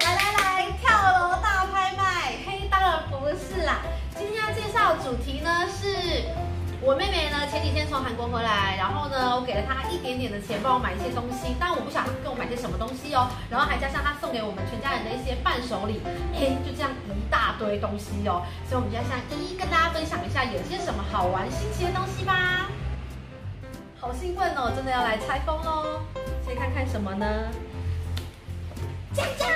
来来来，跳楼大拍卖？嘿，当然不是啦！今天要介绍的主题呢，是我妹妹。前几天从韩国回来，然后呢我给了她一点点的钱帮我买一些东西，但我不晓得她跟我买些什么东西哦。然后还加上她送给我们全家人的一些伴手礼，嘿，就这样一大堆东西哦。所以我们就要现在一一跟大家分享一下有些什么好玩新奇的东西吧。好兴奋哦，真的要来拆封喽！先看看什么呢？锵锵！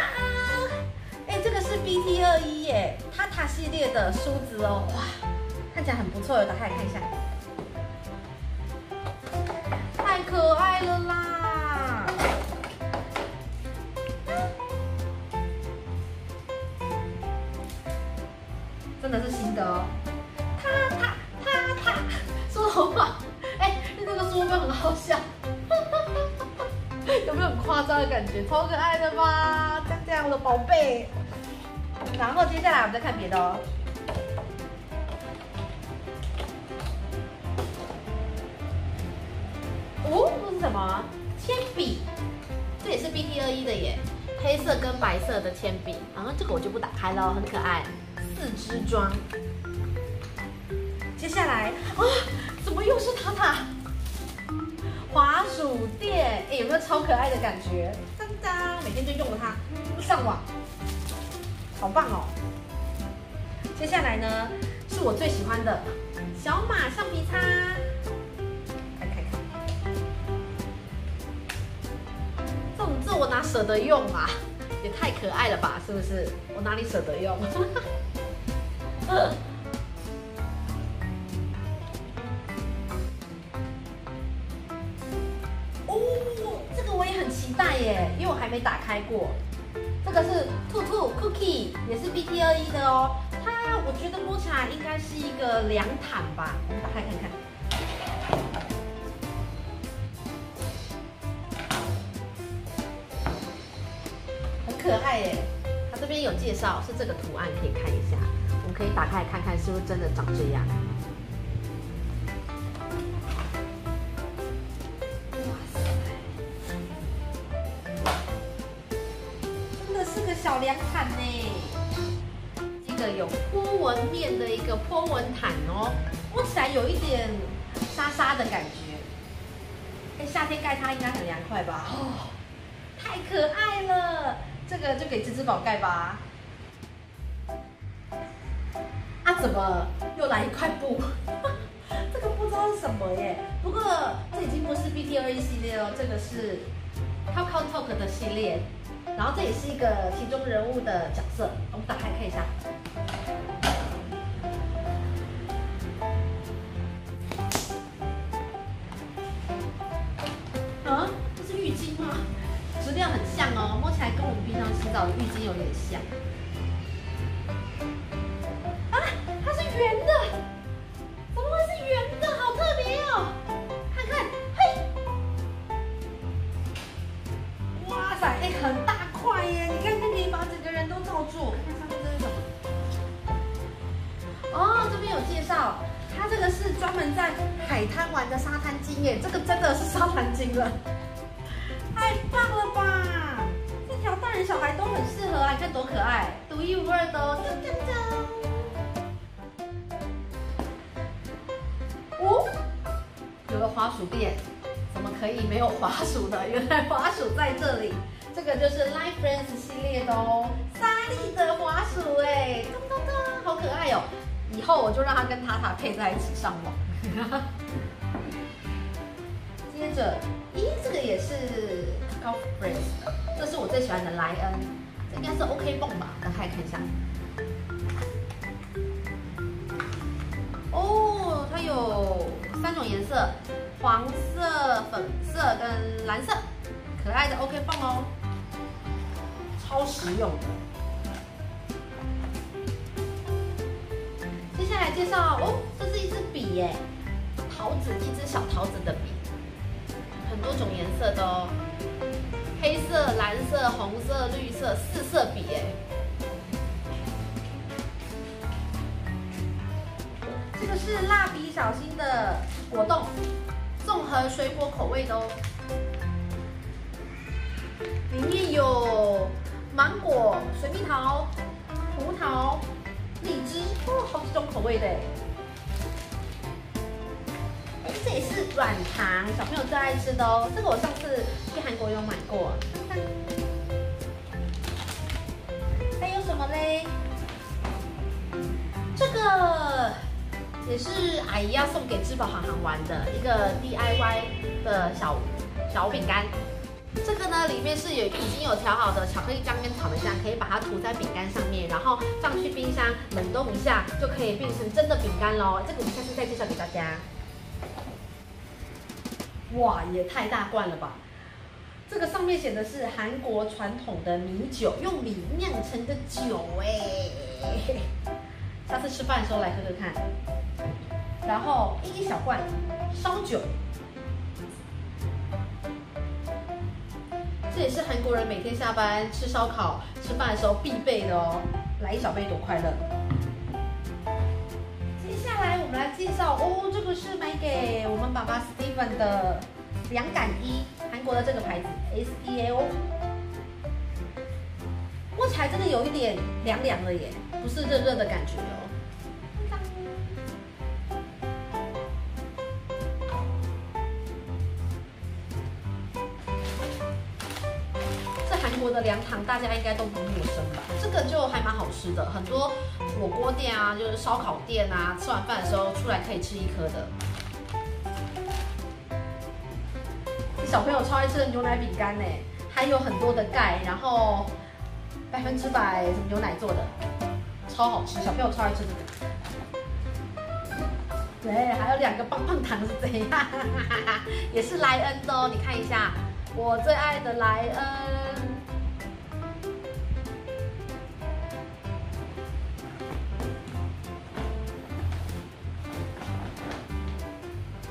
哎，这个是 BT 二一耶，塔塔系列的梳子哦，哇，看起来很不错，打开来看一下，可爱了啦！真的是新的哦，塔塔塔塔，梳头发，哎，那这个梳会不会很好笑？有没有很夸张的感觉？超可爱的吧？这样这样，我的宝贝。然后接下来我们再看别的哦。哦，这是什么？铅笔，这也是 BT 二一的耶，黑色跟白色的铅笔。然后这个我就不打开了，很可爱，四支装。接下来啊，怎么又是塔塔？滑鼠垫，哎，有没有超可爱的感觉？当当，每天就用它上网，好棒哦！接下来呢，是我最喜欢的我哪舍得用啊？也太可爱了吧，是不是？我哪里舍得用？哦，这个我也很期待耶，因为我还没打开过。这个是兔兔 Cookie，也是 BT 二一的哦。它我觉得摸起来应该是一个凉毯吧，我们打开看看。可爱耶，它这边有介绍，是这个图案可以看一下。我们可以打开看看，是不是真的长这样是个？小凉毯呢，一个有波纹面的一个波纹毯哦，摸起来有一点沙沙的感觉。哎，夏天盖它应该很凉快吧？哦，太可爱了，这个就给芝芝宝盖吧。啊，怎么又来一块布？这个不知道是什么耶。不过这已经不是 BT 二一系列哦，这个是 Talk Talk 的系列。然后这也是一个其中人物的角色，我们打开看一下。有点像。啊，它是圆的，怎么会是圆的？好特别哦！看看，嘿，哇塞，哎，很大。块耶！你看，看可以把整个人都罩住。看上面这是什么？哦，这边有介绍，它这个是专门在海滩玩的沙滩巾耶。这个真的是沙滩巾了，太棒了吧！小孩都很适合啊，你看多可爱，独一无二的哦。锵锵锵！哦，有个滑鼠垫，怎么可以没有滑鼠的？原来滑鼠在这里。这个就是 Life Friends 系列的哦，沙粒的滑鼠哎，咚咚咚，好可爱哦！以后我就让它跟塔塔配在一起上网。接着，咦，这个也是 Golf Friends 的，这是我最喜欢的莱恩，这应该是 OK 泵吧？打开看一下。哦，它有三种颜色，黄色、粉色跟蓝色，可爱的 OK 泵哦。超实用的。接下来介绍哦，这是一支笔耶，桃子，一支小桃子的笔，很多种颜色的哦，黑色、蓝色、红色、绿色，四色笔耶。是蜡笔小新的果冻，综合水果口味的哦。里面有芒果、水蜜桃、葡萄、荔枝，哦，好几种口味的。哎，这也是软糖，小朋友最爱吃的哦。这个我上次去韩国有买过。是阿姨要送给芝宝航航玩的一个 DIY 的小小饼干。这个呢，里面是有已经有调好的巧克力酱跟草莓酱，可以把它涂在饼干上面，然后放去冰箱冷冻一下，就可以变成真的饼干喽。这个我们下次再介绍给大家。哇，也太大罐了吧！这个上面写的是韩国传统的米酒，用米酿成的酒哎。下次吃饭的时候来喝喝看。然后一小罐烧酒。这也是韩国人每天下班吃烧烤、吃饭的时候必备的哦。来一小杯多快乐！接下来我们来介绍哦，这个是买给我们爸爸 Steven 的凉感衣，韩国的这个牌子 S D A O。摸起来真的有一点凉凉的耶，不是热热的感觉哦。国的凉糖大家应该都不陌生吧？这个就还蛮好吃的，很多火锅店啊，就是烧烤店啊，吃完饭的时候出来可以吃一颗的。小朋友超爱吃的牛奶饼干呢，还有很多的钙，然后百分之百牛奶做的，超好吃，小朋友超爱吃这个。对，还有两个棒棒糖是怎样？也是莱恩的哦，你看一下，我最爱的莱恩。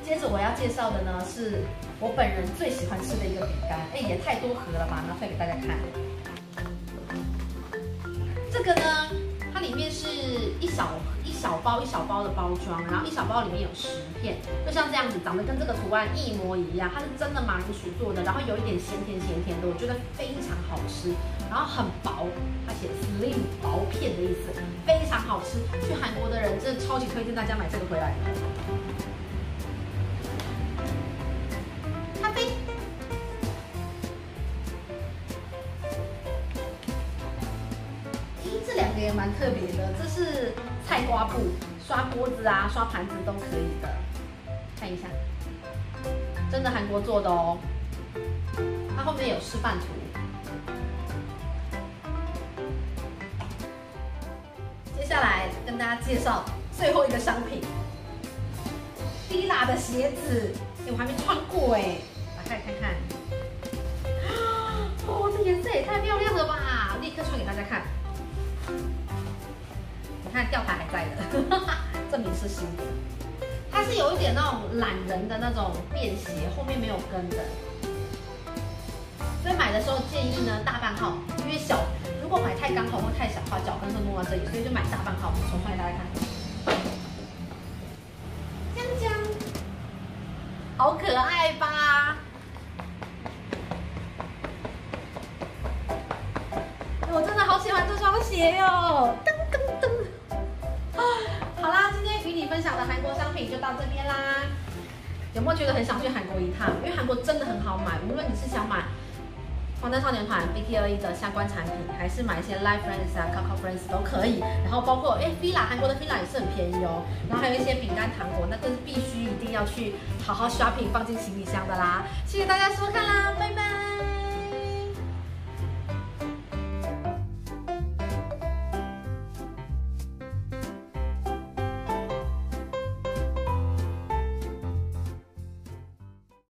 接着我要介绍的呢，是我本人最喜欢吃的一个饼干。哎，也太多盒了吧，拿出来给大家看。这个呢，它里面是一小一小包一小包的包装，然后一小包里面有十片，就像这样子，长得跟这个图案一模一样。它是真的马铃薯做的，然后有一点咸甜咸甜的，我觉得非常好吃。然后很薄，它写 slim 薄片的意思，非常好吃。去韩国的人真的超级推荐大家买这个回来。蛮特别的，这是菜瓜布，刷锅子啊、刷盘子都可以的。看一下，真的韩国做的哦。它后面有示范图。接下来跟大家介绍最后一个商品，Fila 的鞋子，我还没穿过哎，打开看看。看吊牌还在的，证明是新的。它是有一点那种懒人的那种便鞋，后面没有跟的。所以买的时候建议呢大半号，因为小如果买太刚好或太小的话，脚跟会弄到这里，所以就买大半号。重穿给大家看。江江，好可爱吧？我真的好喜欢这双鞋哟！分享的韩国商品就到这边啦。有没有觉得很想去韩国一趟？因为韩国真的很好买，无论你是想买防弹少年团 B T L E 的相关产品，还是买一些 Life Friends 啊、Coco Friends 都可以。然后包括哎，Fila 韩国的 Fila 也是很便宜哦。然后还有一些饼干糖果，那都是必须一定要去好好 shopping 放进行李箱的啦。谢谢大家收看啦，拜拜。